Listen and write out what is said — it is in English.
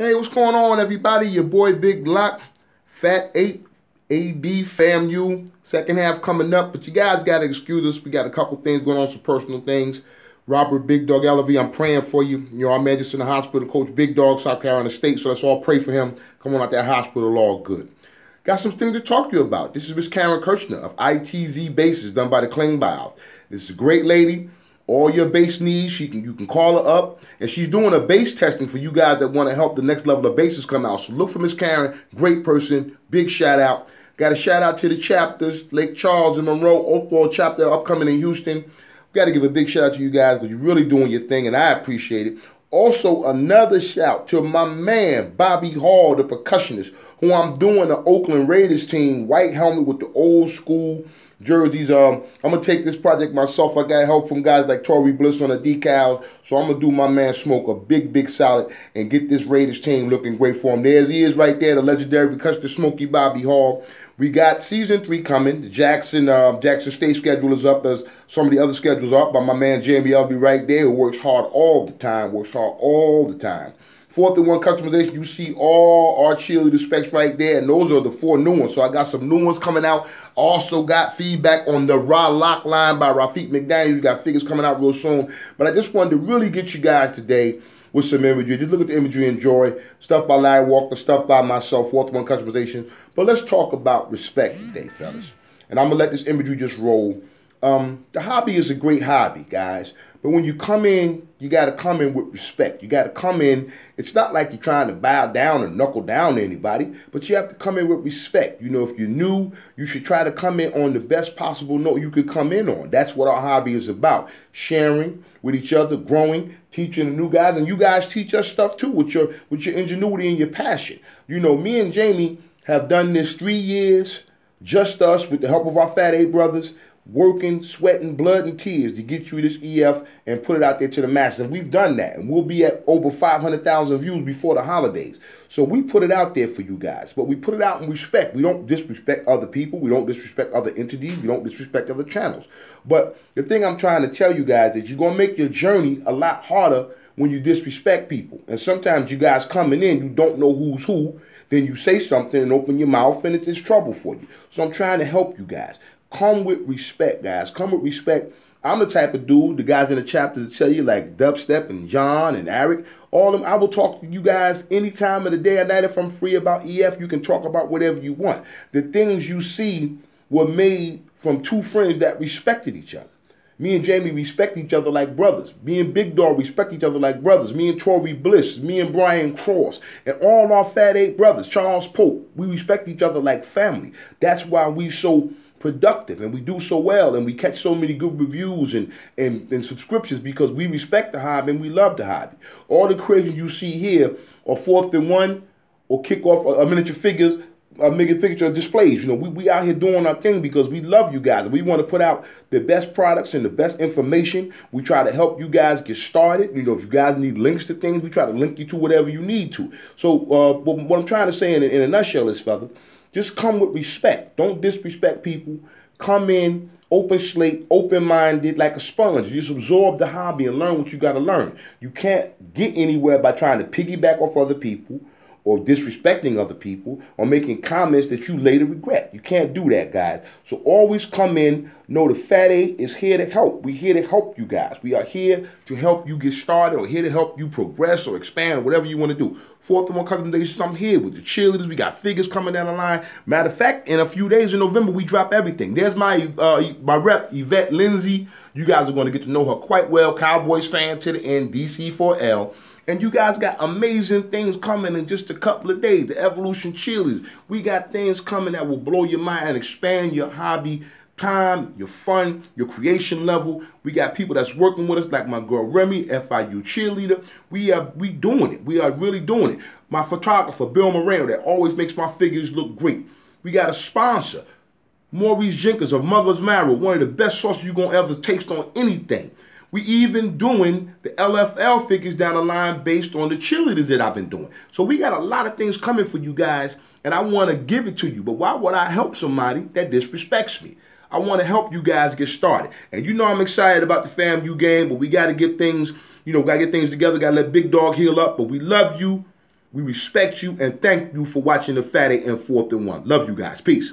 Hey, what's going on, everybody? Your boy Big Lock, Fat 8, AD, FAMU. Second half coming up, but you guys got to excuse us. We got a couple things going on, some personal things. Robert Big Dog Elevy, I'm praying for you. You know, man just in the hospital, Coach Big Dog, South Carolina State, so let's all pray for him. Come on out that hospital, all good. Got some things to talk to you about. This is Miss Karen Kirchner of ITZ Bases, done by the Klingbeil. This is a great lady all your base needs. She can you can call her up, and she's doing a base testing for you guys that want to help the next level of bases come out. So look for Miss Karen, great person, big shout out. Got a shout out to the chapters, Lake Charles and Monroe, Oakville chapter upcoming in Houston. Got to give a big shout out to you guys because you're really doing your thing, and I appreciate it. Also, another shout to my man Bobby Hall, the percussionist, who I'm doing the Oakland Raiders team, white helmet with the old school jerseys. Um, I'm gonna take this project myself. I got help from guys like Tory Bliss on the decal, so I'm gonna do my man Smoke a big, big solid and get this Raiders team looking great for him. There's he is right there, the legendary because the Smoky Bobby Hall. We got season three coming. The Jackson uh, Jackson State schedule is up as some of the other schedules are up by my man Jamie Elby right there, who works hard all the time, works hard all the time. Fourth and one customization, you see all our cheerleader specs right there, and those are the four new ones. So I got some new ones coming out. Also got feedback on the Raw Lock line by Rafiq McDaniel. You got figures coming out real soon. But I just wanted to really get you guys today with some imagery. Just look at the imagery, enjoy. Stuff by Larry Walker, stuff by myself, fourth one customization. But let's talk about respect today, fellas. And I'm gonna let this imagery just roll. Um, the hobby is a great hobby, guys. But when you come in, you got to come in with respect. You got to come in. It's not like you're trying to bow down or knuckle down to anybody, but you have to come in with respect. You know, if you're new, you should try to come in on the best possible note you could come in on. That's what our hobby is about sharing with each other, growing, teaching the new guys. And you guys teach us stuff too with your, with your ingenuity and your passion. You know, me and Jamie have done this three years, just us, with the help of our Fat Eight brothers working, sweating blood and tears to get you this EF and put it out there to the masses. And we've done that. And we'll be at over 500,000 views before the holidays. So we put it out there for you guys. But we put it out in respect. We don't disrespect other people. We don't disrespect other entities. We don't disrespect other channels. But the thing I'm trying to tell you guys is you're going to make your journey a lot harder when you disrespect people. And sometimes you guys coming in, you don't know who's who. Then you say something and open your mouth and it's, it's trouble for you. So I'm trying to help you guys. Come with respect, guys. Come with respect. I'm the type of dude, the guys in the chapter to tell you, like Dubstep and John and Eric, all of them. I will talk to you guys any time of the day or night if I'm free about EF. You can talk about whatever you want. The things you see were made from two friends that respected each other. Me and Jamie respect each other like brothers. Me and Big Dog respect each other like brothers. Me and Tory Bliss, me and Brian Cross, and all our Fat Eight brothers, Charles Pope, we respect each other like family. That's why we so productive and we do so well and we catch so many good reviews and, and, and subscriptions because we respect the hobby and we love the hobby. All the creations you see here are fourth and one or kick off a, a miniature figures, a miniature figure displays. You know, we, we out here doing our thing because we love you guys. We want to put out the best products and the best information. We try to help you guys get started. You know, if you guys need links to things, we try to link you to whatever you need to. So uh, what I'm trying to say in, in a nutshell is, fella, just come with respect. Don't disrespect people. Come in open slate, open minded, like a sponge. Just absorb the hobby and learn what you got to learn. You can't get anywhere by trying to piggyback off other people or disrespecting other people or making comments that you later regret. You can't do that, guys. So always come in. Know the Fat Eight is here to help. We're here to help you guys. We are here to help you get started or here to help you progress or expand, whatever you want to do. Fourth one customization, I'm here with the cheerleaders. We got figures coming down the line. Matter of fact, in a few days in November, we drop everything. There's my uh, my rep, Yvette Lindsay. You guys are going to get to know her quite well. Cowboys fan to the end, DC4L. And you guys got amazing things coming in just a couple of days. The Evolution Cheerleaders. We got things coming that will blow your mind and expand your hobby time, your fun, your creation level. We got people that's working with us, like my girl Remy, FIU cheerleader. We are we doing it. We are really doing it. My photographer, Bill Moreno, that always makes my figures look great. We got a sponsor, Maurice Jenkins of Mother's Marrow, one of the best sauces you're gonna ever taste on anything. We even doing the LFL figures down the line based on the cheerleaders that I've been doing. So we got a lot of things coming for you guys, and I want to give it to you. But why would I help somebody that disrespects me? I want to help you guys get started. And you know I'm excited about the FAMU game, but we got to get things, you know, got to get things together. Got to let Big Dog heal up. But we love you. We respect you and thank you for watching the Fat Eight and Fourth and One. Love you guys. Peace.